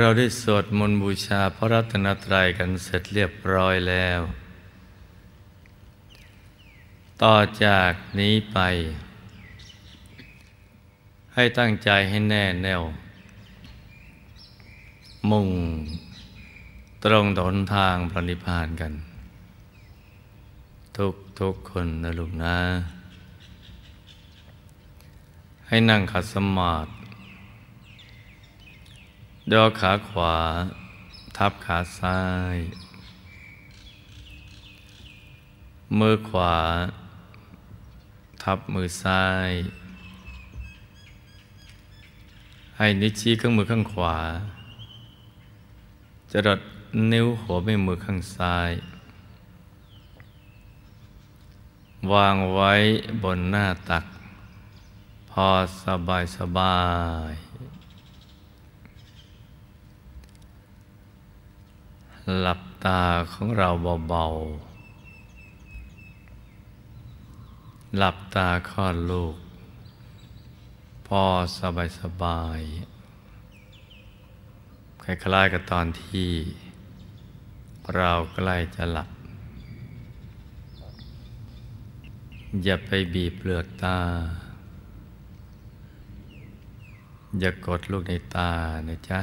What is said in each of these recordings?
เราได้สวดมนต์บูชาพระรัตนตรัยกันเสร็จเรียบร้อยแล้ว ต่อจากนี้ไป ให้ตั้งใจให้แน่แน่ว มุ่งตรงตนทางพระนิพพานกัน ทุกทุกคนนะลูกนะ ให้นั่งขัดสมาธิ ดอขาขวา ทับขาซ้าย มือขวา ทับมือซ้าย ให้นิ้วชี้ข้างมือข้างขวาจะดัดนิ้วหัวแม่มือข้างซ้าย วางไว้บนหน้าตัก พอสบายสบาย หลับตาของเราเบาๆ หลับตาคลอดลูก พอสบายสบายคล้ายๆกับตอนที่ เราใกล้จะหลับ อย่าไปบีบเปลือกตา อย่ากดลูกในตานะจ๊ะ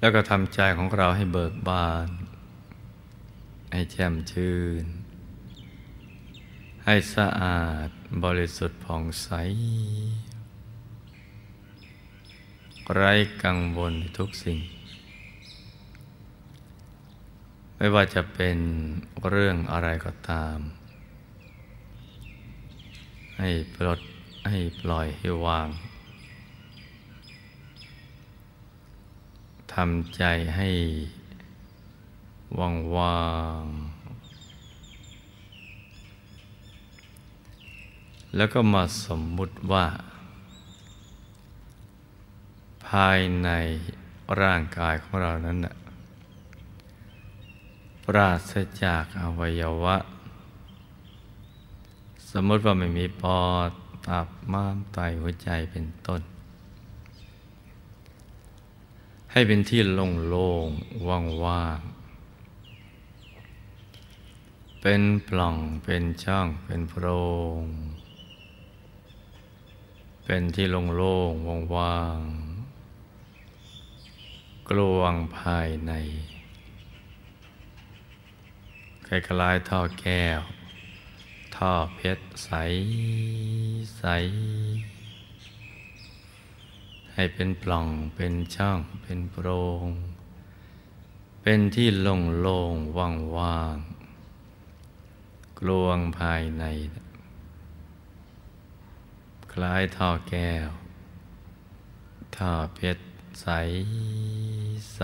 แล้วก็ทำใจของเราให้เบิกบาน ให้แจ่มชื่น ให้สะอาดบริสุทธิ์ผ่องใส ไร้กังวลทุกสิ่ง ไม่ว่าจะเป็นเรื่องอะไรก็ตาม ให้ปลดให้ปล่อยให้วาง ทำใจให้ว่างๆ แล้วก็มาสมมุติว่า ภายในร่างกายของเรานั้นนะปราศจากอวัยวะ สมมติว่าไม่มีปอดตับม้ามไตหัวใจเป็นต้น ให้เป็นที่โล่งๆว่างๆ เป็นปล่องเป็นช่องเป็นโพรง เป็นที่โล่งๆว่างๆ กลวงภายในคล้ายๆท่อแก้ว ท่อเพชรใส ใส ให้เป็นปล่องเป็นช่อง เป็นโพรงเป็นที่โล่งโล่งว่างว่างกลวงภายใน คล้ายท่อแก้วท่อเพชรใสใส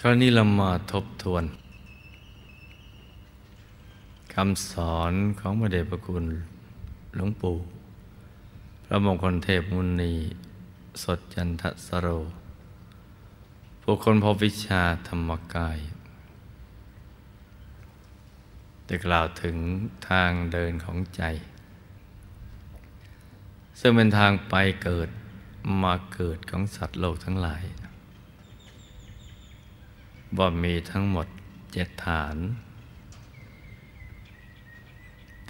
คราวนี้เรามาทบทวนคำสอนของพระเดชพระคุณ หลวงปู่ พระมงคลเทพมุนีสดจันทสโร ผู้คนพบวิชาธรรมกายได้กล่าวถึงทางเดินของใจ ซึ่งเป็นทางไปเกิดมาเกิดของสัตว์โลกทั้งหลายว่ามีทั้งหมดเจ็ดฐาน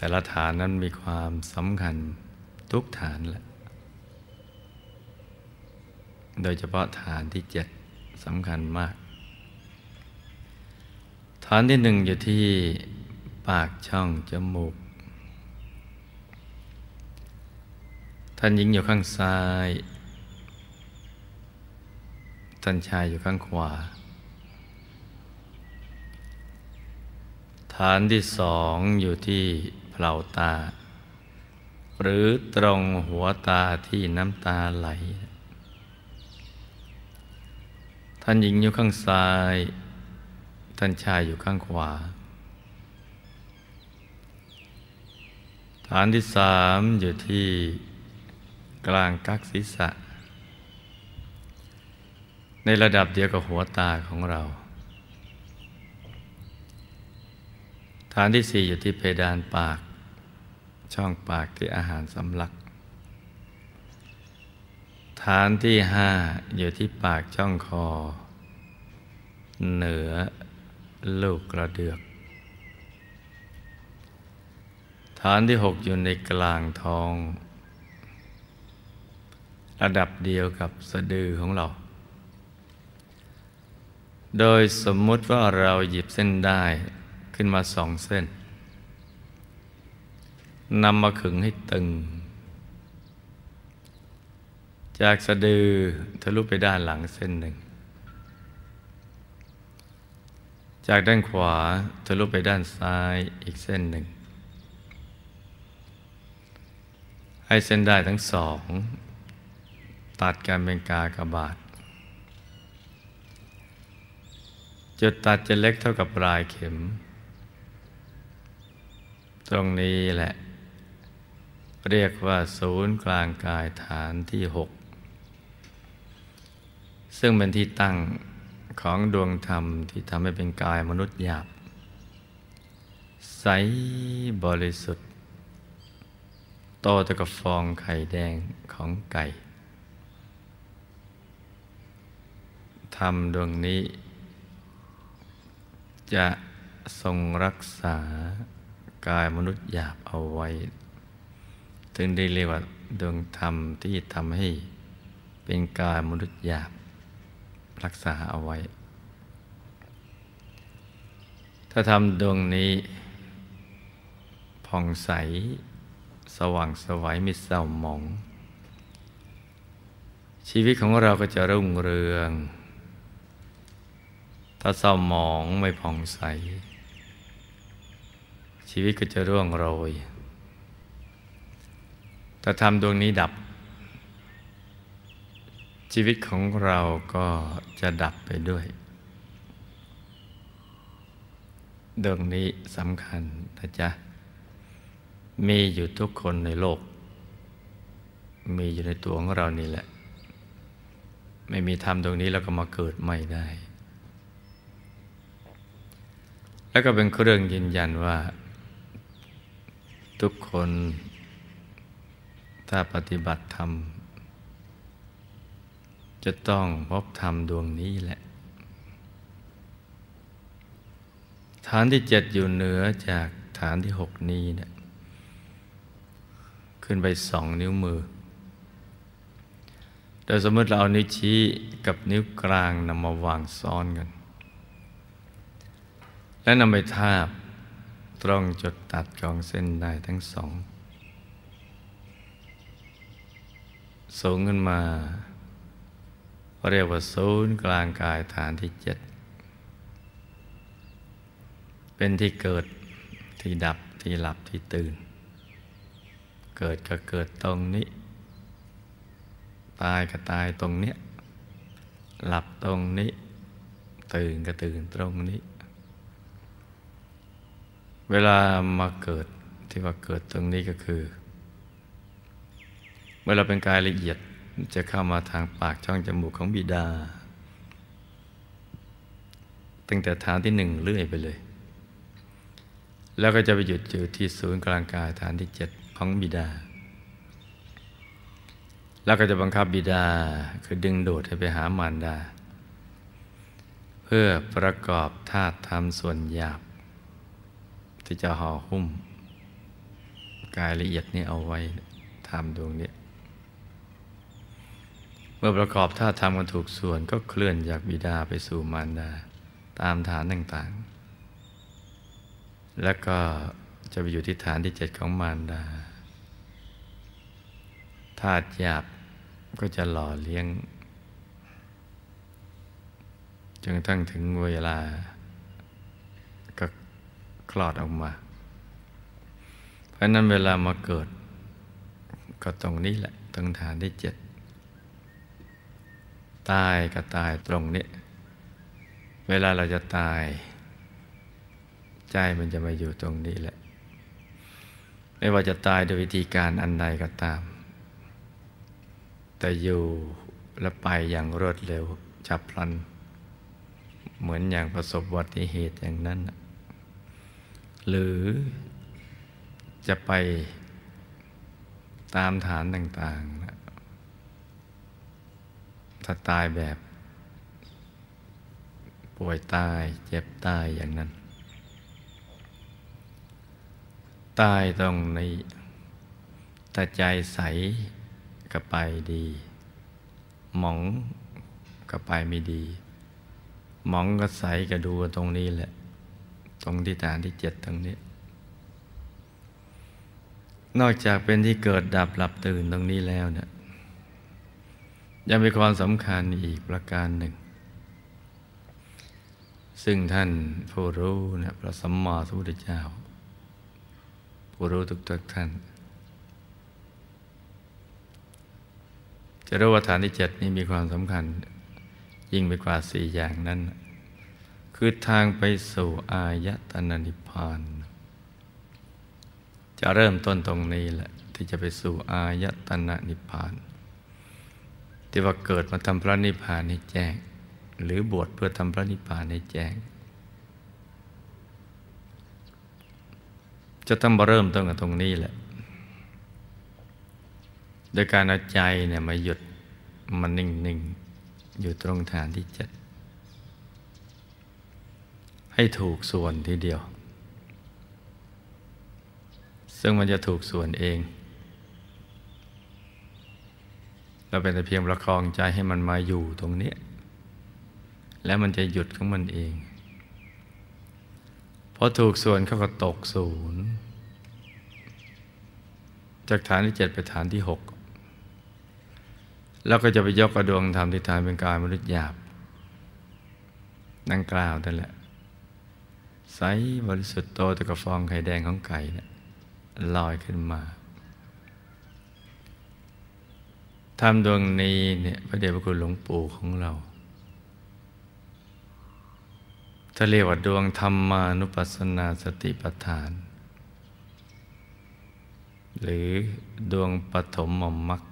แต่ละฐานนั้นมีความสำคัญทุกฐานแหละ โดยเฉพาะฐานที่เจ็ดสำคัญมาก ฐานที่หนึ่งอยู่ที่ปากช่องจมูก ท่านหญิงอยู่ข้างซ้าย ท่านชายอยู่ข้างขวา ฐานที่สองอยู่ที่ เปล่าตา หรือตรงหัวตาที่น้ำตาไหล ท่านหญิงอยู่ข้างซ้าย ท่านชายอยู่ข้างขวา ฐานที่สามอยู่ที่กลางกักศีรษะ ในระดับเดียวกับหัวตาของเราฐานที่สี่อยู่ที่เพดานปาก ช่องปากที่อาหารสำลัก ฐานที่ห้าอยู่ที่ปากช่องคอ เหนือลูกกระเดือก ฐานที่หกอยู่ในกลางท้อง ระดับเดียวกับสะดือของเรา โดยสมมุติว่าเราหยิบเส้นได้ขึ้นมาสองเส้น นำมาขึงให้ตึง จากสะดือทะลุไปด้านหลังเส้นหนึ่ง จากด้านขวาทะลุไปด้านซ้ายอีกเส้นหนึ่ง ให้เส้นได้ทั้งสอง ตัดกันเป็นกากบาท จุดตัดจะเล็กเท่ากับปลายเข็มตรงนี้แหละ เรียกว่าศูนย์กลางกายฐานที่หกซึ่งเป็นที่ตั้งของดวงธรรมที่ทำให้เป็นกายมนุษย์หยาบ ใสบริสุทธิ์ โตตะกับฟองไข่แดงของไก่ธรรมดวงนี้ จะทรงรักษากายมนุษย์หยาบเอาไว้ ถึงได้เรียกว่าดวงธรรมที่ทำให้เป็นกายมนุษย์หยาบรักษาเอาไว้ ถ้าทำดวงนี้ผ่องใส สว่างสวัยมิเศร้าหมอง ชีวิตของเราก็จะรุ่งเรือง ถ้าเศร้าหมองไม่ผ่องใส ชีวิตก็จะร่วงโรย ถ้าทำดวงนี้ดับ ชีวิตของเราก็จะดับไปด้วย ดวงนี้สำคัญนะจ๊ะ มีอยู่ทุกคนในโลก มีอยู่ในตัวของเรานี่แหละ ไม่มีธรรมดวงนี้แล้วก็มาเกิดใหม่ได้ แล้วก็เป็นเครื่องยืนยันว่า ทุกคน ถ้าปฏิบัติธรรม จะต้องพบธรรมดวงนี้แหละ ฐานที่เจ็ดอยู่เหนือจากฐานที่หกนี้เนี่ยขึ้นไปสองนิ้วมือ โดยสมมติเราเอานิ้วชี้กับนิ้วกลางนำมาวางซ้อนกัน และนำไปทาบตรงจุดตัดของเส้นได้ทั้งสอง สูงขึ้นมาเรียกว่าศูนย์กลางกายฐานที่เจ็ดเป็นที่เกิดที่ดับที่หลับที่ตื่น เกิดก็เกิดตรงนี้ ตายก็ตายตรงเนี้ยหลับตรงนี้ ตื่นก็ตื่นตรงนี้ เวลามาเกิดที่ว่าเกิดตรงนี้ก็คือ มื่อเราเป็นกายละเอียดจะเข้ามาทางปากช่องจมูกของบิดา ตั้งแต่ฐานที่หนึ่งเลื่อยไปเลย แล้วก็จะไปหยุดอยู่ที่ศูนย์กลางกายฐานที่เจ็ดของบิดา แล้วก็จะบังคับบิดาคือดึงโดดให้ไปหามารดา เพื่อประกอบธาตุธรรมส่วนหยาบ ที่จะห่อหุ้ม กายละเอียดนี้เอาไว้ทำดวงนี้ เมื่อประกอบท่าทำกันถูกส่วนก็เคลื่อนจากบิดาไปสู่มารดา ตามฐานต่างๆ แล้วก็จะไปอยู่ที่ฐานที่เจ็ดของมารดาธาตุหยาบก็จะหล่อเลี้ยงจนทั้งถึงเวลา ก็คลอดออกมา เพราะนั้นเวลามาเกิด ก็ตรงนี้แหละตรงฐานที่เจ็ด ตายก็ตายตรงนี้ เวลาเราจะตาย ใจมันจะมาอยู่ตรงนี้แหละ ไม่ว่าจะตายโดยวิธีการอันใดก็ตาม แต่อยู่และไปอย่างรวดเร็วฉับพลัน เหมือนอย่างประสบวัติเหตุอย่างนั้น หรือจะไปตามฐานต่าง ถ้าตายแบบ ป่วยตายเจ็บตายอย่างนั้น ตายตรงนี้แต่ใจใสก็ไปดี หมองก็ไปไม่ดี หมองก็ใสก็ดูตรงนี้แหละ ตรงที่ฐานที่เจ็ดตรงนี้ นอกจากเป็นที่เกิดดับหลับตื่นตรงนี้แล้วเนี่ย ยังมีความสำคัญอีกประการหนึ่ง ซึ่งท่านผู้รู้นะพระสัมมาสัมพุทธเจ้า ผู้รู้ทุกทุกท่าน จะรู้ว่าฐานที่เจ็ดนี้มีความสำคัญ ยิ่งไปกว่าสี่อย่างนั้น คือทางไปสู่อายตนะนิพพานจะเริ่มต้นตรงนี้แหละ ที่จะไปสู่อายตนะนิพพาน ที่ว่าเกิดมาทำพระนิพพานให้แจ้ง หรือบวชเพื่อทำพระนิพพานให้แจ้ง จะต้องมาเริ่มต้นกับตรงนี้แหละ โดยการเอาใจเนี่ยมาหยุดมันนิ่งๆ อยู่ตรงฐานที่เจ็ดให้ถูกส่วนทีเดียว ซึ่งมันจะถูกส่วนเอง เราเป็นแต่เพียงประคองใจให้มันมาอยู่ตรงนี้ แล้วมันจะหยุดของมันเองพอถูกส่วนเขาก็ตกศูนย์จากฐานที่เจ็ดไปฐานที่หกแล้วก็จะไปยกกระดวงธรรมที่ฐานเป็นกายมนุษย์หยาบนั่งกล่าวนั่นแหละใสบริสุทธิ์โตแต่กระฟองไข่แดงของไก่นี่ยลอยขึ้นมา ธรรมดวงนี้เนี่ยพระเดชพระคุณหลวงปู่ของเราถ้าเรียกว่าดวงธรรมานุปัสสนาสติปัฏฐาน หรือดวงปฐมมมรรค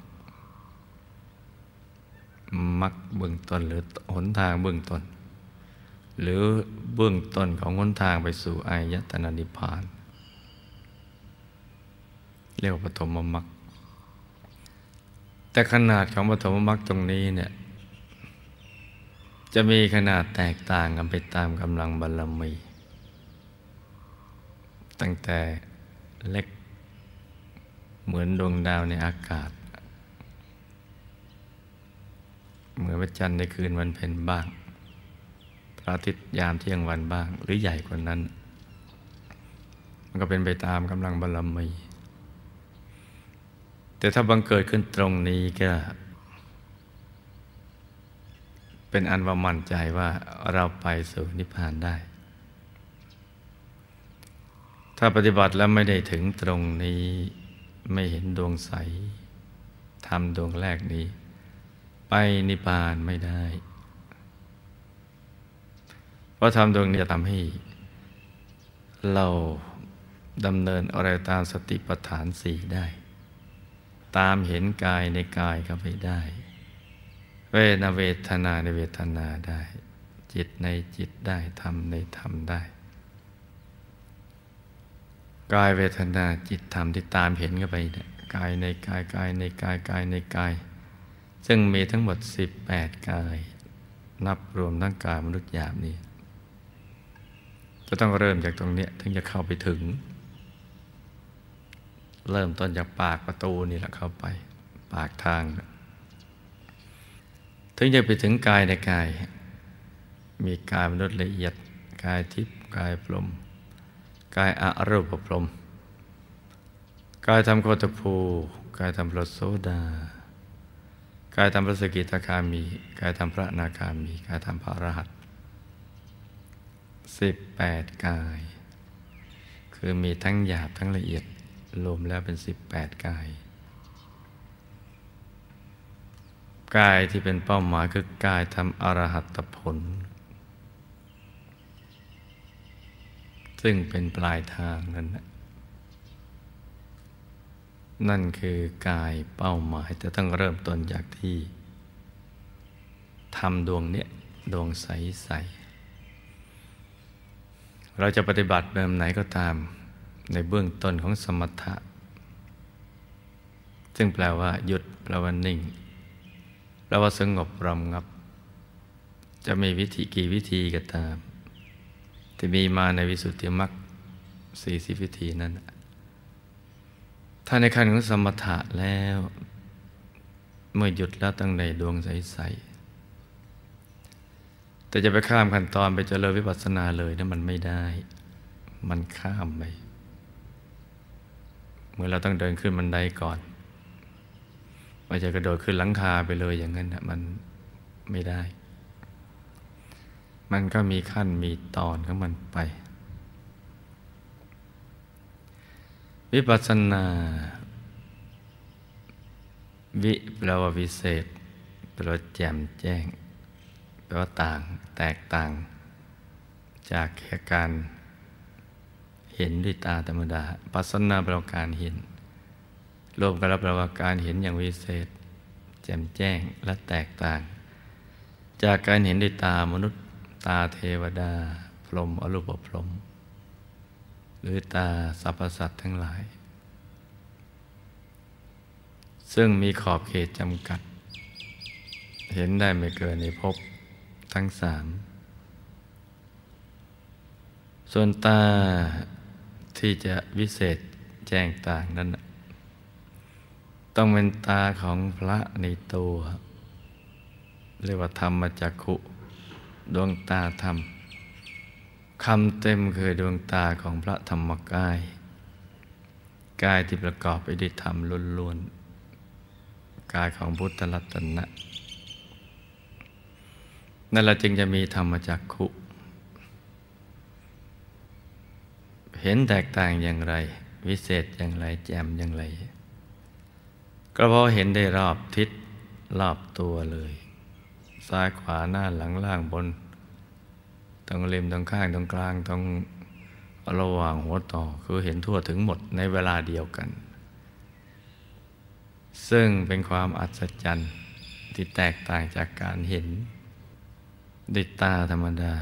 มรรคเบื้องต้นหรือหนทางเบื้องต้น หรือเบื้องต้นของหนทางไปสู่อายตนะนิพพาน เรียกว่าปฐมมรรค แต่ขนาดของปฐมมรรคตรงนี้เนี่ย จะมีขนาดแตกต่างกันไปตามกำลังบารมี ตั้งแต่เล็กเหมือนดวงดาวในอากาศ เหมือนพระจันทร์ในคืนวันเพ็ญบ้าง พระอาทิตย์ยามเที่ยงวันบ้าง หรือใหญ่กว่านั้น มันก็เป็นไปตามกำลังบารมี แต่ถ้าบังเกิดขึ้นตรงนี้ก็ เป็นอันว่ามั่นใจว่าเราไปสู่นิพพานได้ ถ้าปฏิบัติแล้วไม่ได้ถึงตรงนี้ไม่เห็นดวงใสทำดวงแรกนี้ ไปนิพพานไม่ได้ เพราะทำดวงนี้จะทำให้ เราดำเนินอะไรตามสติปัฏฐานสี่ได้ ตามเห็นกายในกายเข้าไปได้ เวทนาเวทนาในเวทนาได้ จิตในจิตได้ธรรมในธรรมได้ กายเวทนาจิตธรรมที่ตามเห็นเข้าไปเนี่ยกายในกายกายในกายกายในกาย ซึ่งมีทั้งหมด 18 กาย นับรวมทั้งกายมนุษย์หยาบนี่จะต้องเริ่มจากตรงนี้ถึงจะเข้าไปถึง เริ่มต้นจากปากประตูนี่แหละเข้าไป ปากทาง ถึงจะไปถึงกายในกาย มีกายมนุษย์ละเอียด กายทิพย์กายพรมกายอารูปพรมกายทำโคตภูกายทำพระโสดากายทำพระสกิตาคามี กายทำพระนาคามี กายทำพระอรหัตสิบแปดกาย คือมีทั้งหยาบทั้งละเอียด รวมแล้วเป็นสิบแปดกาย กายที่เป็นเป้าหมายคือกายทำอรหัตผล ซึ่งเป็นปลายทางนั่นนั่นคือกายเป้าหมายจะต้องเริ่มต้นจากที่ทำดวงเนี้ยดวงใส ๆ เราจะปฏิบัติแบบไหนก็ตาม ในเบื้องต้นของสมถะ ซึ่งแปลว่า หยุดแปลว่านิ่งแปลว่าสงบรำงับ จะมีวิธีกี่วิธีก็ตาม ที่มีมาในวิสุทธิมรรคสี่สิบวิธีนั้น ถ้าในขั้นของสมถะแล้ว เมื่อหยุดแล้วตั้งในดวงใสๆแต่จะไปข้ามขั้นตอนไปเจริญวิปัสสนาเลยนะั้นมันไม่ได้ มันข้ามไป เมื่อเราต้องเดินขึ้นบันไดก่อนไม่จะกระโดดขึ้นหลังคาไปเลยอย่างนั้นนะมันไม่ได้ มันก็มีขั้นมีตอนของมันไป วิปัสสนา วิแปลว่าวิเศษแปลว่าแจ่มแจ้งแปลว่าต่าง แตกต่าง จากแค่การ เห็นด้วยตาธรรมดา ปัสนาแปลว่าการเห็นรวมกันแล้วแปลว่าการเห็นอย่างวิเศษ แจ่มแจ้งและแตกต่าง จากการเห็นด้วยตามนุษย์ ตาเทวดา พรหมอรูปพรหมหรือตาสรรพสัตว์ทั้งหลาย ซึ่งมีขอบเขตจำกัด เห็นได้ไม่เกินในภพทั้งสามส่วนตา ที่จะวิเศษแจ้งต่างนั้น ต้องเป็นตาของพระในตัว เรียกว่าธรรมจักขุดวงตาธรรมคำเต็มคือดวงตาของพระธรรมกาย กายที่ประกอบไปด้วยธรรมล้วนๆ กายของพุทธรัตนะนั่นเราจึงจะมีธรรมจักขุ เห็นแตกต่างอย่างไร วิเศษอย่างไรแจ่มอย่างไร ก็เพราะเห็นได้รอบทิศรอบตัวเลย ซ้ายขวาหน้าหลังล่างบนตรงริมตรงข้างตรงกลางตรงระหว่างหัวต่อคือเห็นทั่วถึงหมดในเวลาเดียวกัน ซึ่งเป็นความอัศจรรย์ที่แตกต่างจากการเห็นด้วยตาธรรมดา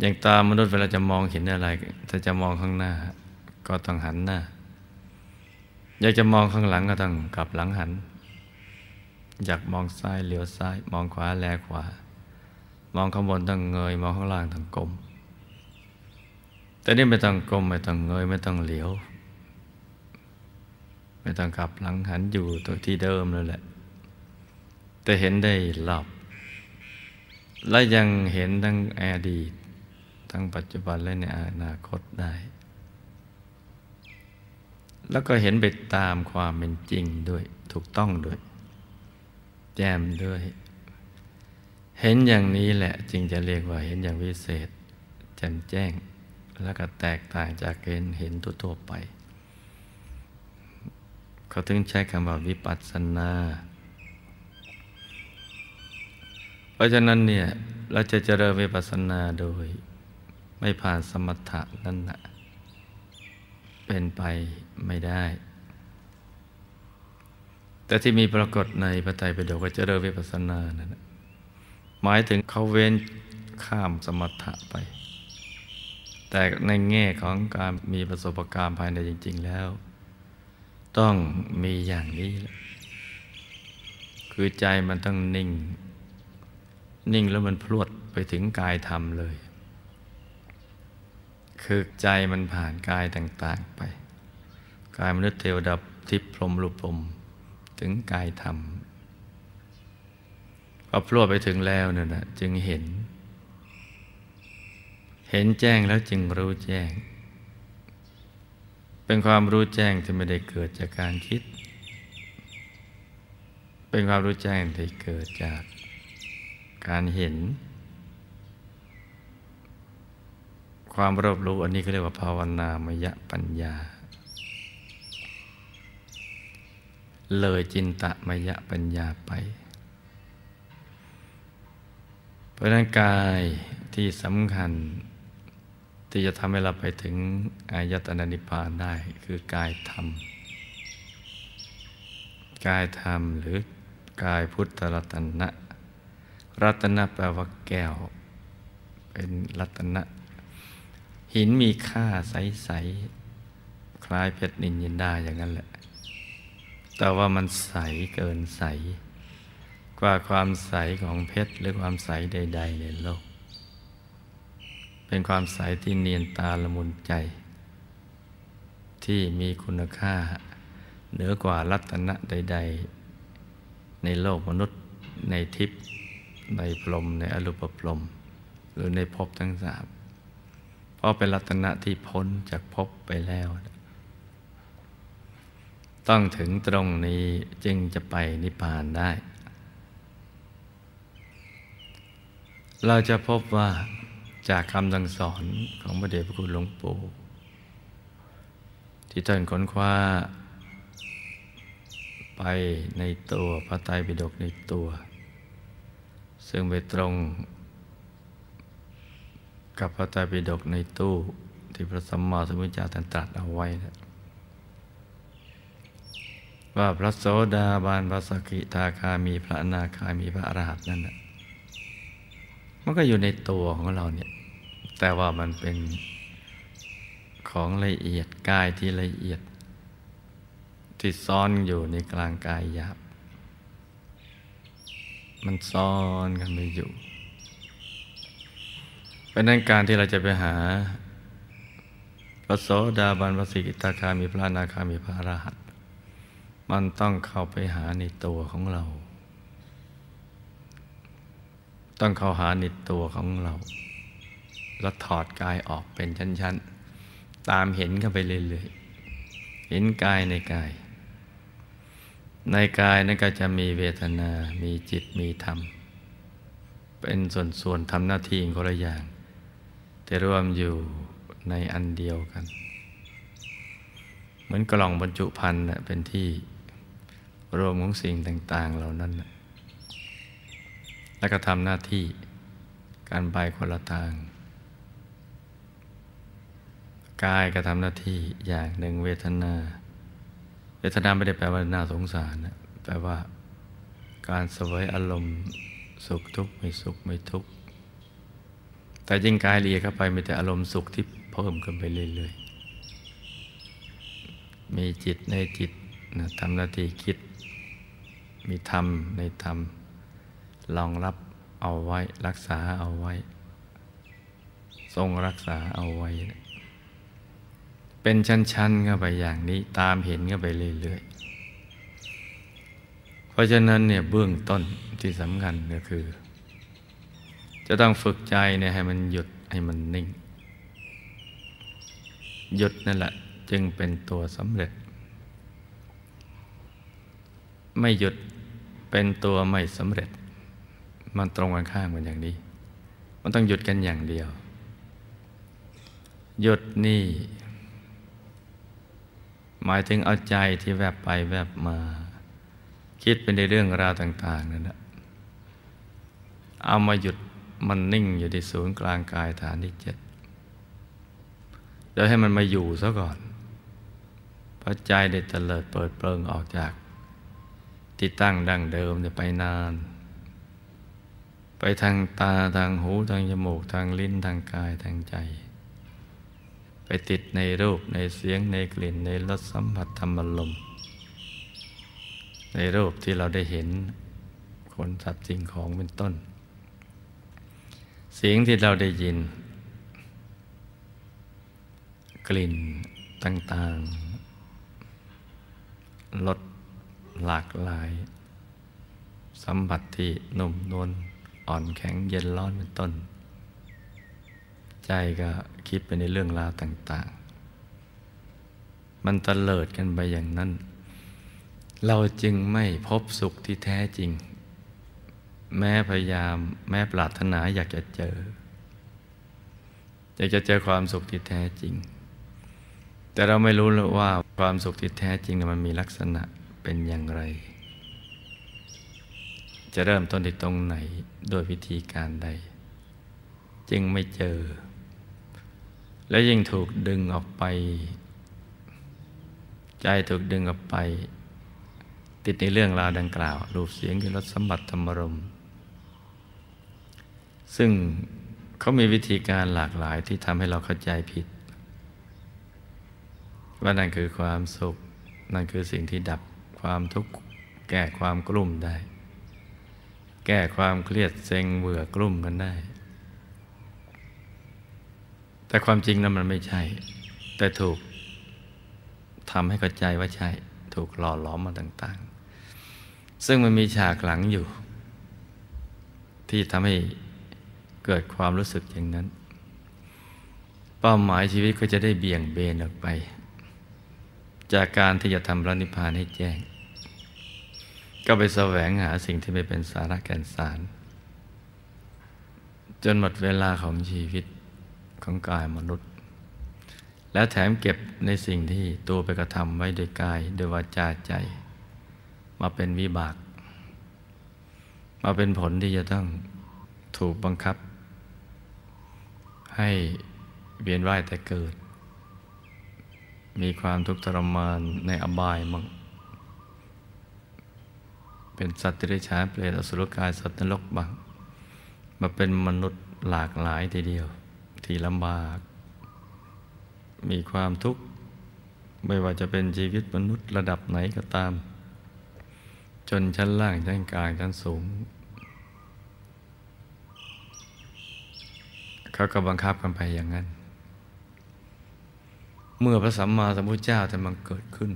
อย่างตามนุษย์เวลาจะมองเห็นอะไร ถ้าจะมองข้างหน้า ก็ต้องหันหน้า อยากจะมองข้างหลังก็ต้องกลับหลังหัน อยากมองซ้ายเหลียวซ้าย มองขวาแลขวา มองข้างบนต้องเงย มองข้างล่างต้องกลม แต่นี่ไม่ต้องกลมไม่ต้องเงยไม่ต้องเหลียว ไม่ต้องกลับหลังหันอยู่ตัวที่เดิมเลยแหละ แต่เห็นได้หลับและยังเห็นทั้งอดีต ทั้งปัจจุบันและในอนาคตได้ แล้วก็เห็นไปตามความเป็นจริงด้วย ถูกต้องด้วย แจ่มด้วย เห็นอย่างนี้แหละจึงจะเรียกว่าเห็นอย่างวิเศษ แจ่มแจ้ง แล้วก็แตกต่างจากเห็นเห็นทั่วไป เขาถึงใช้คำว่าวิปัสสนาเพราะฉะนั้นเนี่ยเราจะเจริญวิปัสสนาโดย ไม่ผ่านสมถะนั่นแหละเป็นไปไม่ได้ แต่ที่มีปรากฏในพระไตรปิฎกว่าเจริญวิปัสสนานั้นหมายถึงเขาเว้นข้ามสมถะไป แต่ในแง่ของการมีประสบการณ์ภายในจริง ๆแล้ว ต้องมีอย่างนี้ คือใจมันต้องนิ่ง นิ่งแล้วมันพลวดไปถึงกายธรรมเลย คือใจมันผ่านกายต่าง ๆไป กายมนุษย์เทวดาทิพพรมรูปพรมถึงกายธรรมพอพลวดไปถึงแล้วเนี่ยนะจึงเห็น เห็นแจ้งแล้วจึงรู้แจ้ง เป็นความรู้แจ้งที่ไม่ได้เกิดจากการคิด เป็นความรู้แจ้งที่เกิดจากการเห็น ความรอบรู้อันนี้เขาเรียกว่าภาวนามยปัญญา เลยจินตมยปัญญาไป เพราะนั้นกายที่สำคัญ ที่จะทำให้เราไปถึงอายตนะนิพพานได้คือกายธรรม กายธรรมหรือกายพุทธรัตนะ รัตนะแปลว่าแก้ว เป็นรัตนะ หินมีค่าใส ๆ คล้ายเพชรนินยินดาอย่างนั้นแหละ แต่ว่ามันใสเกินใส กว่าความใสของเพชรหรือความใสใด ๆ ในโลก เป็นความใสที่เนียนตาละมุนใจ ที่มีคุณค่า เหนือกว่ารัตนะใด ๆ ในโลกมนุษย์ในทิพย์ในพรมในอรูปพรมหรือในภพทั้งสาม ราะเป็นรัตนะที่พ้นจากภพไปแล้ว ต้องถึงตรงนี้จึงจะไปนิพพานได้ เราจะพบว่าจากคำสั่งสอนของพระเดชพระคุณหลวงปู่ที่ท่านค้นคว้าไปในตัวพระไตรปิฎกในตัว ซึ่งไปตรง กับพระไตรปิฎกในตู้ที่พระสัมมาสัมพุทธเจ้าท่านตรัสเอาไว้นะว่าพระโสดาบาลพระสกิทาคามีพระอนาคามีพระอรหันต์นั่นนะมันก็อยู่ในตัวของเราเนี่ย แต่ว่ามันเป็นของละเอียดกายที่ละเอียด ที่ซ่อนอยู่ในกลางกายหยาบมันซ่อนกันไปอยู่ เพราะนั้นการที่เราจะไปหาพระโสดาบันพระสิกิตาคามีพระนาคามีพระอรหันต์มันต้องเข้าไปหาในตัวของเรา ต้องเข้าหาในตัวของเรา แล้วถอดกายออกเป็นชั้น ๆ ตามเห็นเข้าไปเรื่อยๆเห็นกายในกาย ในกายนั้นก็จะมีเวทนา มีจิตมีธรรม เป็นส่วนๆทำหน้าที่คนละอย่าง แต่รวมอยู่ในอันเดียวกัน เหมือนกล่องบรรจุภัณฑ์เป็นที่รวมของสิ่งต่าง ๆ เหล่านั้น แล้วก็ทำหน้าที่การไปคนละทาง กายก็ทำหน้าที่อย่างหนึ่งเวทนา เวทนาไม่ได้แปลว่าน่าสงสารนะแปลว่าการสวยอารมณ์สุขทุกข์ไม่สุขไม่ทุกข์ แต่ยิ่งกายละเอียดเข้าไปมีแต่อารมณ์สุขที่เพิ่มขึ้นไปเรื่อยๆ มีจิตในจิตนะทำหน้าที่คิด มีธรรมในธรรมรองรับเอาไว้รักษาเอาไว้ ทรงรักษาเอาไว้ เป็นชั้นๆเข้าไปอย่างนี้ตามเห็นเข้าไปเรื่อยๆ เพราะฉะนั้นเนี่ยเบื้องต้นที่สำคัญก็คือ จะต้องฝึกใจเนี่ยให้มันหยุดให้มันนิ่ง หยุดนั่นแหละจึงเป็นตัวสำเร็จ ไม่หยุดเป็นตัวไม่สำเร็จ มันตรงกันข้ามกันอย่างนี้ มันต้องหยุดกันอย่างเดียว หยุดนี่ หมายถึงเอาใจที่แวบไปแวบมา คิดเป็นในเรื่องราวต่าง ๆนั่นแหละเอามาหยุด มันนิ่งอยู่ที่ศูนย์กลางกายฐานที่เจ็ดแล้วให้มันมาอยู่ซะก่อนพระใจได้เตลิดเปิดเปลิงออกจาก ที่ตั้งดั้งเดิมจะไปนาน ไปทางตาทางหูทางจมูกทางลิ้นทางกายทางใจ ไปติดในรูปในเสียงในกลิ่นในรสสัมผัสธรรมลมในรูปที่เราได้เห็นคนสัตว์สิ่งของเป็นต้น เสียงที่เราได้ยิน กลิ่นต่างๆลดหลากหลาย สัมผัสที่นุ่มนวลอ่อนแข็งเย็นร้อนเป็นต้น ใจก็คิดไปในเรื่องราวต่าง ๆ มันตะเลิดกันไปอย่างนั้น เราจึงไม่พบสุขที่แท้จริง แม้พยายามแม้ปรารถนาอยากจะเจอ อยากจะเจอความสุขที่แท้จริง แต่เราไม่รู้เลยว่าความสุขที่แท้จริงมันมีลักษณะเป็นอย่างไร จะเริ่มต้นที่ตรงไหนโดยวิธีการใด จึงไม่เจอ และยิ่งถูกดึงออกไป ใจถูกดึงออกไปติดในเรื่องราวดังกล่าว รูปเสียงกิรสสมบัติธรรมรม ซึ่งเขามีวิธีการหลากหลายที่ทำให้เราเข้าใจผิด ว่านั่นคือความสุข นั่นคือสิ่งที่ดับความทุกข์แก้ความกลุ่มได้ แก้ความเครียดเซ็งเบื่อกลุ่มกันได้ แต่ความจริงนั้นมันไม่ใช่ แต่ถูกทำให้เข้าใจว่าใช่ ถูกหล่อหลอมมาต่างๆ ซึ่งมันมีฉากหลังอยู่ ที่ทำให้ เกิดความรู้สึกอย่างนั้น เป้าหมายชีวิตก็จะได้เบี่ยงเบนออกไป จากการที่จะทำพระนิพพานให้แจ้ง ก็ไปแสวงหาสิ่งที่ไม่เป็นสาระแก่นสาร จนหมดเวลาของชีวิตของกายมนุษย์ แล้วแถมเก็บในสิ่งที่ตัวไปกระทำไว้โดยกายโดยวาจาใจ มาเป็นวิบาก มาเป็นผลที่จะต้องถูกบังคับ ให้เวียนว่ายแต่เกิด มีความทุกข์ทรมานในอบายมั่งเป็นสัตว์ที่ได้ฉาเปรตอสุรกายสัตว์นรกบ้างมาเป็นมนุษย์หลากหลายทีเดียว ที่ลำบาก มีความทุกข์ ไม่ว่าจะเป็นชีวิตมนุษย์ระดับไหนก็ตาม จนชั้นล่างชั้นกลางชั้นสูง เขาก็บังคับกันไปอย่างนั้น เมื่อพระสัมมาสัมพุทธเจ้าท่านบังเกิดขึ้น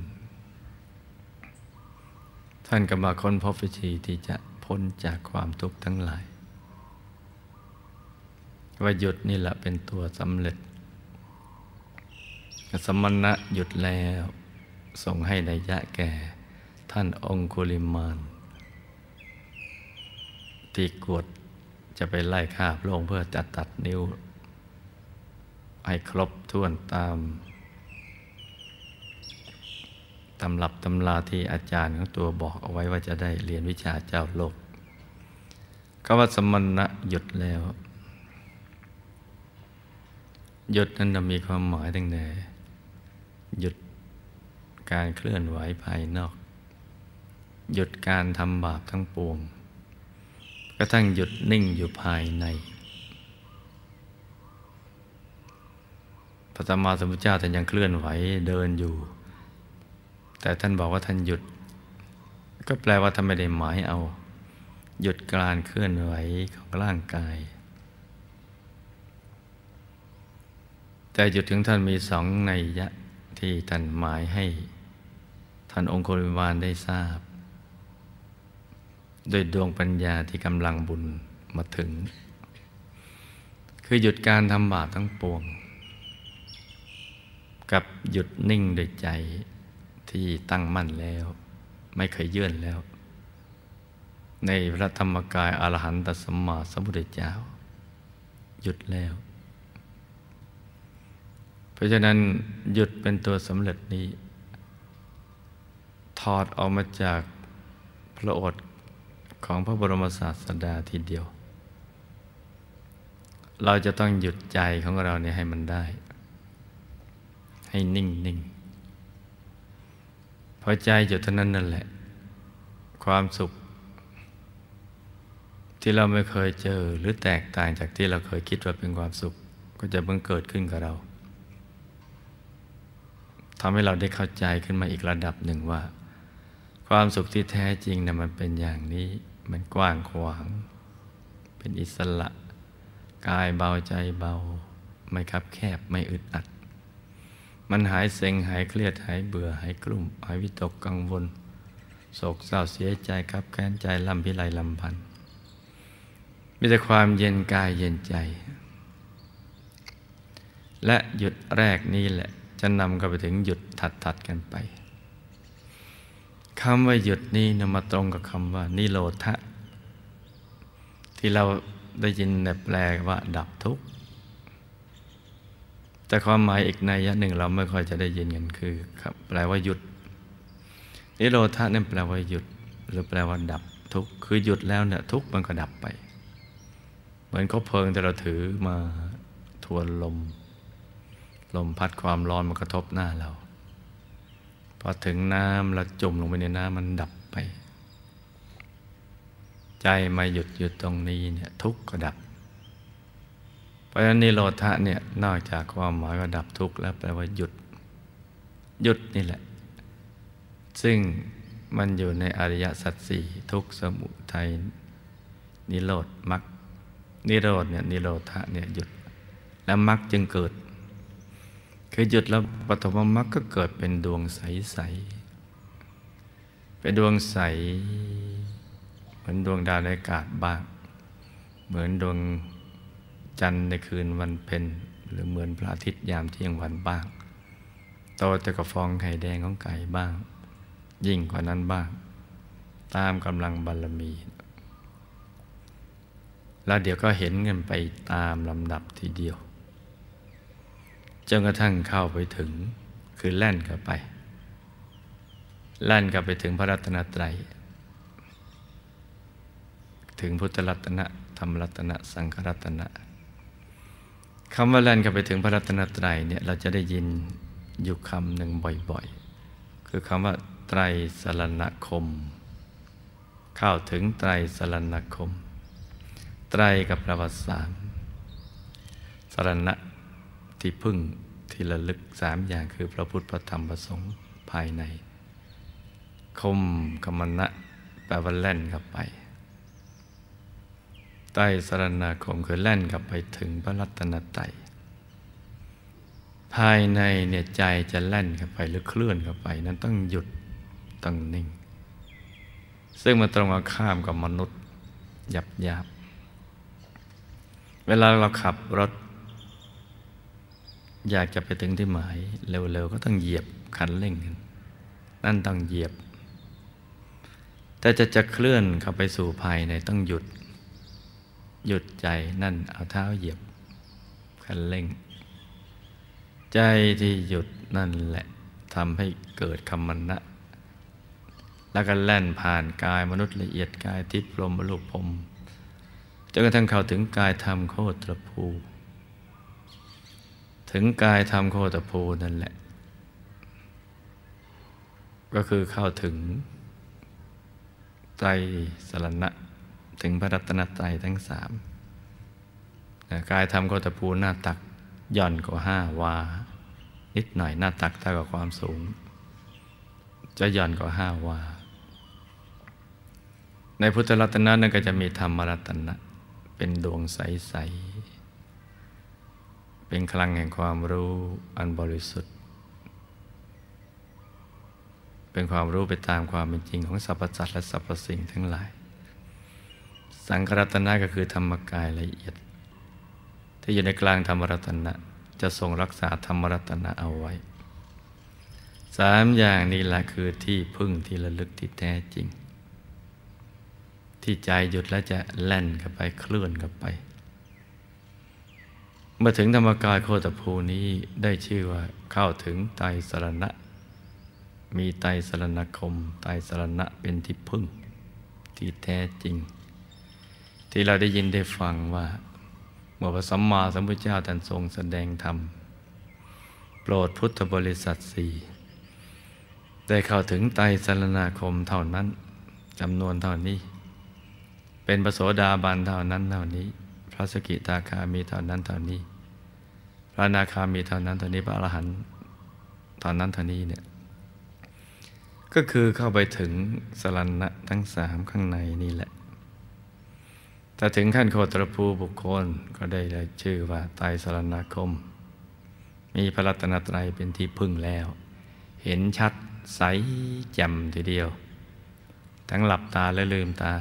ท่านก็มาค้นพบวิธีที่จะพ้นจากความทุกข์ทั้งหลายว่าหยุดนี่แหละเป็นตัวสำเร็จ สมณะหยุดแล้วส่งให้ในยะแก่ ท่านองคุลิมานที่กวด จะไปไล่ฆ่าพระองค์เพื่อจะตัดนิ้ว ให้ครบถ้วนตามตำรับตำราที่อาจารย์ของตัวบอกเอาไว้ว่าจะได้เรียนวิชาเจ้าโลกก็ว่าสมณะหยุดแล้วหยุดนั้นมีความหมายตั้งแต่หยุดการเคลื่อนไหวภายนอก หยุดการทำบาปทั้งปวง กระทั่งหยุดนิ่งอยู่ภายใน พระธรรมาสมุทเจ้าท่านยังเคลื่อนไหวเดินอยู่ แต่ท่านบอกว่าท่านหยุด ก็แปลว่าท่านไม่ได้หมายเอา หยุดการเคลื่อนไหวของร่างกาย แต่หยุดถึงท่านมีสองในยะที่ท่านหมายให้ ท่านองค์โคริวานได้ทราบ โดยดวงปัญญาที่กำลังบุญมาถึง คือหยุดการทำบาปทั้งปวง กับหยุดนิ่งโดยใจที่ตั้งมั่นแล้ว ไม่เคยเยื่อนแล้ว ในพระธรรมกายอรหันตสมมาสมุทรเจ้า หยุดแล้ว เพราะฉะนั้นหยุดเป็นตัวสำเร็จนี้ ถอดออกมาจากพระโอษฐ์ ของพระบรมศาสดาทีเดียว เราจะต้องหยุดใจของเราเนี่ยให้มันได้ ให้นิ่งนิ่งพอใจหยุดเท่านั้นนั่นแหละ ความสุข ที่เราไม่เคยเจอหรือแตกต่างจากที่เราเคยคิดว่าเป็นความสุข ก็จะเพิ่งเกิดขึ้นกับเราทำให้เราได้เข้าใจขึ้นมาอีกระดับหนึ่งว่า ความสุขที่แท้จริงนะมันเป็นอย่างนี้ มันกว้างขวาง เป็นอิสระ กายเบาใจเบา ไม่คับแคบไม่อึดอัด มันหายเซ็งหายเครียดหายเบื่อหายกลุ่ม หายวิตกกังวลโศกเศร้าเสียใจครับแค้นใจลำพิไรลำพันมีแต่ความเย็นกายเย็นใจ และหยุดแรกนี้แหละ จะนำกันไปถึงหยุดถัดๆกันไป คำว่าหยุดนี้นมาตรงกับคำว่า นิโรธะที่เราได้ยินในแปลว่า ดับทุกข์แต่ความหมายอีกในยะหนึ่งเราไม่ค่อยจะได้ยินกันคือครับแปลว่าหยุด นิโรธะนั่นแปลว่าหยุด หรือแปลว่าดับทุกข์คือหยุดแล้วเนี่ยทุกข์มันก็ดับไป เหมือนเขาเพลิงแต่เราถือมาทวนลม ลมพัดความร้อนมากระทบหน้าเรา พอถึงน้ำเราจุ่มลงไปในน้ำมันดับไป ใจมาหยุดหยุดตรงนี้เนี่ยทุกข์ก็ดับ เพราะฉะนั้นนิโรธะเนี่ยนอกจากความหมายว่าดับทุกข์แล้วแปลว่าหยุด หยุดนี่แหละ ซึ่งมันอยู่ในอริยสัจสี่ทุกสมุทัยนิโรธมรรคนิโรธเนี่ยนิโรธะเนี่ยหยุด แล้วมรรคจึงเกิด คือหยุดแล้วปฐมมรรคก็เกิดเป็นดวงใส ๆ เป็นดวงใส เหมือนดวงดาวในอากาศบ้าง เหมือนดวงจันทร์ในคืนวันเพ็ญหรือเหมือนพระอาทิตย์ยามเที่ยงวันบ้าง โตแต่กับฟองไข่แดงของไก่บ้าง ยิ่งกว่านั้นบ้าง ตามกำลังบารมี แล้วเดี๋ยวก็เห็นกันไปตามลำดับทีเดียว จนกระทั่งเข้าไปถึงคือแล่นกันไป แล่นกันไปถึงพระรัตนตรัย ถึงพุทธรัตนะธรรมรัตนะสังฆรัตนะคำว่าแล่นกันไปถึงพระรัตนตรัยเนี่ยเราจะได้ยินอยู่คำหนึ่งบ่อยๆ คือคำว่าไตรสรณคม เข้าถึงไตรสรณคม ไตรกับประวัติสามสรณะ ที่พึ่งที่ระลึกสามอย่างคือพระพุทธพระธรรมพระสงฆ์ภายใน คมกมณะแปลว่าแล่นกลับไปไตรสรณคมคือแล่นกลับไปถึงพระรัตนตรัยภายในเนี่ยใจจะแล่นเข้าไปหรือเคลื่อนเข้าไป นั้นต้องหยุดต้องนิ่ง ซึ่งมันตรงข้ามกับมนุษย์หยับหยาบเวลาเราขับรถ อยากจะไปถึงที่หมายเร็วๆก็ต้องเหยียบคันเร่งนั่นต้องเหยียบ แต่จะจะเคลื่อนเข้าไปสู่ภายในต้องหยุด หยุดใจนั่นเอาเท้าเหยียบคันเร่ง ใจที่หยุดนั่นแหละทำให้เกิดคำมันนะแล้วก็แล่นผ่านกายมนุษย์ละเอียดกายทิพย์ลมบรรลุพรมจนกระทั่งเข้าถึงกายธรรมโคตรภู ถึงกายธรรมโคตรภูนั่นแหละ ก็คือเข้าถึงไตรสรณะ ถึงพระรัตนตรัยทั้งสามกายธรรมโคตภูหน้าตักย่อนกว่าห้าวา นิดหน่อยหน้าตักเท่ากับความสูง จะย่อนกว่าห้าวา ในพุทธรัตนะนั้นก็จะมีธรรมรัตนะ เป็นดวงใสๆ เป็นคลังแห่งความรู้อันบริสุทธิ์ เป็นความรู้ไปตามความเป็นจริงของสรรพสัตว์และสรรพสิ่งทั้งหลาย สังครัตนะก็คือธรรมกายละเอียด ที่อยู่ในกลางธรรมรัตนะจะทรงรักษาธรรมรัตนะเอาไว้สามอย่างนี้แหละคือที่พึ่งที่ระลึกที่แท้จริง ที่ใจหยุดแล้วจะแล่นกับไปเคลื่อนกับไป เมื่อถึงธรรมกายโคตภูนี้ได้ชื่อว่าเข้าถึงไตสรณะ มีไตสรณคม ไตสรณะเป็นที่พึ่ง ที่แท้จริง ที่เราได้ยินได้ฟังว่าเมื่อพระสัมมาสัมพุทธเจ้าท่านทรงแสดงธรรม โปรดพุทธบริษัทสี่ได้เข้าถึงไตสรณคมเท่านั้นจำนวนเท่านี้ เป็นปโสดาบันเท่านั้นเท่านี้ ระสกิทาคามีเท่านั้นเท่านี้ พระนาคามีเท่านั้นเท่านี้พระอรหันต์เท่านั้นเท่านี้เนี่ยก็คือเข้าไปถึงสรณะทั้งสามข้างในนี่แหละถ้าถึงขั้นโคตรภูบุคคลก็ได้ชื่อว่าไตรสรณคม มีพระรัตนตรัยเป็นที่พึ่งแล้ว เห็นชัดใสแจ่มทีเดียว ทั้งหลับตาและลืมตา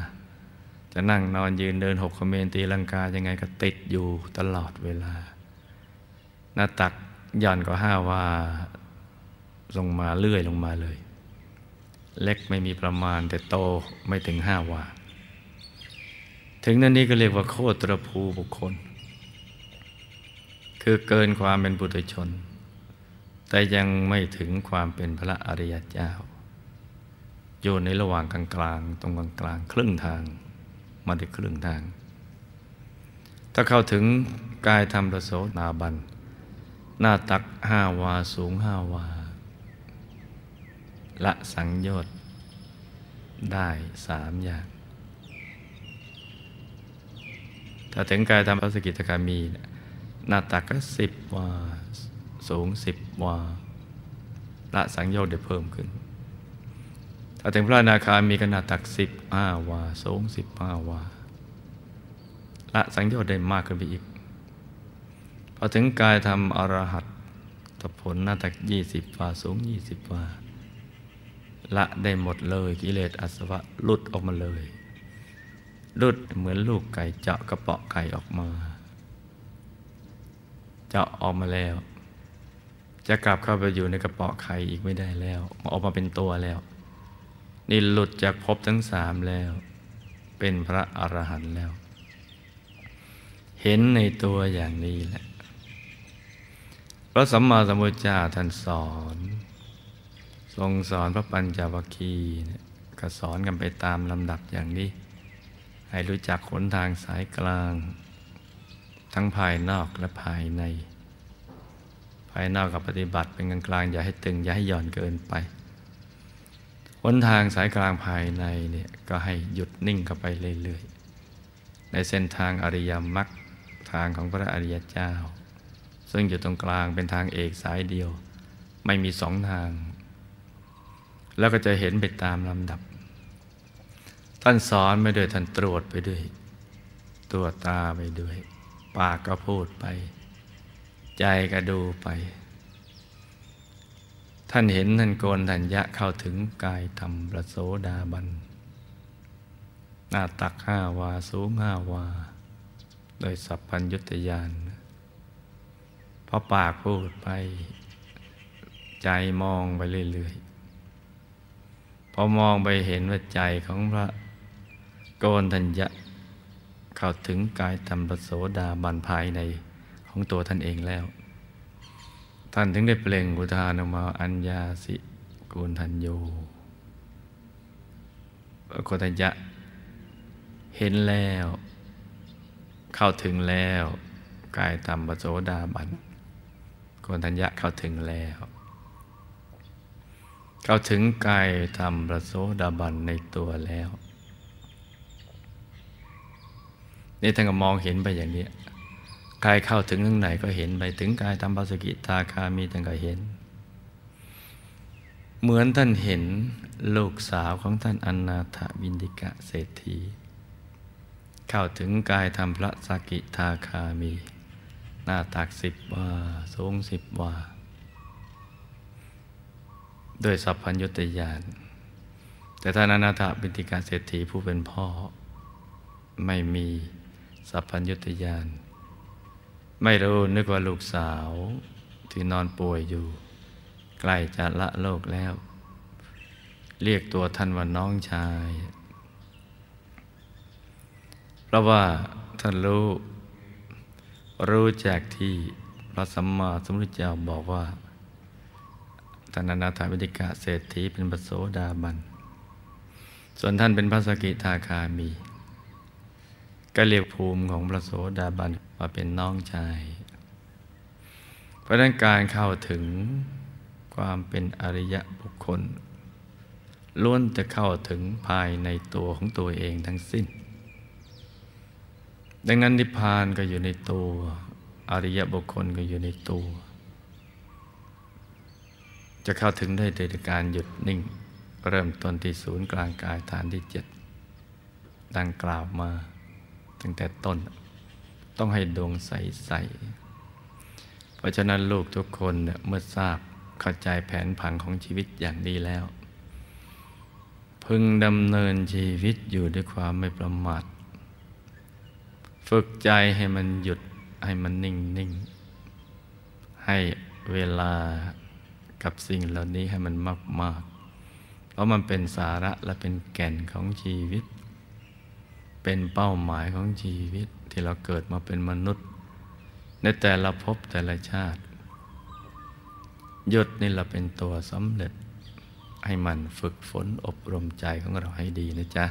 จะนั่งนอนยืนเดินหกขเมนตีลังกายังไงก็ติดอยู่ตลอดเวลา หน้าตักย่อนก็ห้าว่าลงมาเลื่อยลงมาเลย เล็กไม่มีประมาณแต่โตไม่ถึงห้าว่า ถึงนั้นนี้ก็เรียกว่าโคตรภูบุคคล คือเกินความเป็นบุตรชน แต่ยังไม่ถึงความเป็นพระอริยเจ้า อยู่ในระหว่างกลางกลางตรงกลางกลางครึ่งทาง มาได้ครึ่งทาง ถ้าเข้าถึงกายธรรมประโสนาบัน หน้าตักห้าวาสูงห้าวา ละสังโยชน์ได้สามอย่าง ถ้าถึงกายธรรมสกิตกามี หน้าตักก็สิบวา สูงสิบวา ละสังโยชน์ได้เพิ่มขึ้น ถ้าถึงพระอนาคามีขนาดตักสิบห้าวาสูงสิบห้าวาละสังโยชน์ได้มากขึ้นไปอีก พอถึงกายทำอรหัตผลหน้าตักยี่สิบวาสูงยี่สิบวาละได้หมดเลยกิเลสอสวะลุดออกมาเลยลุดเหมือนลูกไก่เจาะกระเปาะไก่ออกมาเจาะออกมาแล้ว จะกลับเข้าไปอยู่ในกระเปาะไข่อีกไม่ได้แล้วออกมาเป็นตัวแล้ว นี่หลุดจากภพทั้งสามแล้ว เป็นพระอรหันต์แล้ว เห็นในตัวอย่างนี้แหละ พระสัมมาสัมพุทธเจ้าท่านสอน ทรงสอนพระปัญจวัคคีย์ก็สอนกันไปตามลำดับอย่างนี้ ให้รู้จักขนทางสายกลาง ทั้งภายนอกและภายใน ภายนอกกับปฏิบัติเป็นกลางกลางอย่าให้ตึงอย่าให้หย่อนเกินไป นทางสายกลางภายในเนี่ยก็ให้หยุดนิ่งเข้าไปเรื่อยๆ ในเส้นทางอริยมรรคทางของพระอริยเจ้า ซึ่งอยู่ตรงกลางเป็นทางเอกสายเดียว ไม่มีสองทาง แล้วก็จะเห็นไปตามลำดับ ท่านสอนไปด้วยท่านตรวจไปด้วย ตัวตาไปด้วย ปากก็พูดไป ใจก็ดูไป ท่านเห็นท่านโกนทัญญะเข้าถึงกายธรรมประโสดาบัน หน้าตักห้าวาสูงห้าวา โดยสัพพัญยุตยานพอปากพูดไป ใจมองไปเรื่อยๆ พอมองไปเห็นว่าใจของพระโกนทัญญะ เข้าถึงกายธรรมประโสดาบันภายในของตัวท่านเองแล้ว ท่านถึงได้เปล่งกุทานออกมาอัญญาสิกุลทัญโยโกนทัญญะเห็นแล้ว เข้าถึงแล้วกายธรรมปโสดาบันโกนทัญญะเข้าถึงแล้ว เข้าถึงกายธรรมประโสดาบันในตัวแล้วนี่ท่านก็มองเห็นไปอย่างนี้ กายเข้าถึงตรงไหนก็เห็นไปถึงกายธรรมปัสกิตาคามีท่านก็เห็น เหมือนท่านเห็นลูกสาวของท่านอนาถบินดิกะเศรษฐี เข้าถึงกายธรรมพระสกิทาคามี หน้าตักสิบว่าสูงสิบว่าด้วยสัพพัญญุตยานแต่ท่านอนาถบินติกาเศรษฐีผู้เป็นพ่อ ไม่มีสัพพัญญุตยาน ไม่รู้นึกว่าลูกสาวที่นอนป่วยอยู่ ใกล้จะละโลกแล้ว เรียกตัวท่านว่าน้องชาย เพราะว่าท่านรู้ รู้จากที่พระสัมมาสัมพุทธเจ้าบอกว่าท่านนาถาวิติกะเศรษฐีเป็นปโสดาบัน ส่วนท่านเป็นพระสกิทาคามี ก็เรียกภูมิของพระโสดาบัน ว่าเป็นน้องชาย เพราะนั้นการเข้าถึงความเป็นอริยะบุคคลล้วนจะเข้าถึงภายในตัวของตัวเองทั้งสิ้น ดังนั้นนิพพานก็อยู่ในตัว อริยบุคคลก็อยู่ในตัว จะเข้าถึงได้โดยการหยุดนิ่ง เริ่มต้นที่ศูนย์กลางกายฐานที่เจ็ดดังกล่าวมาตั้งแต่ต้น ต้องให้ดวงใส ๆ เพราะฉะนั้นลูกทุกคนเนี่ยเมื่อทราบเข้าใจแผนผังของชีวิตอย่างนี้แล้ว พึงดำเนินชีวิตอยู่ด้วยความไม่ประมาทฝึกใจให้มันหยุดให้มันนิ่งนิ่งให้เวลากับสิ่งเหล่านี้ให้มันมากมากเพราะมันเป็นสาระและเป็นแก่นของชีวิต เป็นเป้าหมายของชีวิต ที่เราเกิดมาเป็นมนุษย์ ในแต่ละภพแต่ละชาติหยุดนี่เราเป็นตัวสำเร็จให้มันฝึกฝนอบรมใจของเราให้ดีนะจ๊ะ